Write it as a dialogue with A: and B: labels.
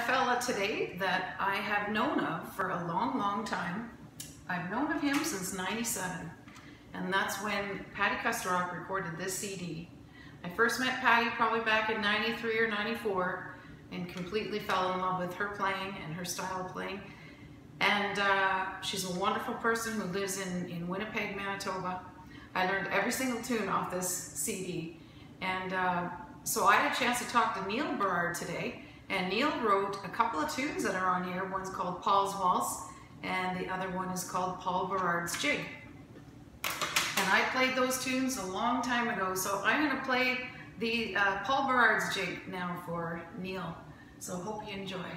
A: fella today that I have known of for a long, long time. I've known of him since 97, and that's when Patti Kusturok recorded this CD. I first met Patti probably back in 93 or 94 and completely fell in love with her playing and her style of playing. And uh, she's a wonderful person who lives in, in Winnipeg, Manitoba. I learned every single tune off this CD. And uh, so I had a chance to talk to Neil Berard today, and Neil wrote a couple of tunes that are on here. One's called Paul's Waltz, and the other one is called Paul Berard's Jig. And I played those tunes a long time ago, so I'm going to play the uh, Paul Berard's Jig now for Neil. So hope you enjoy.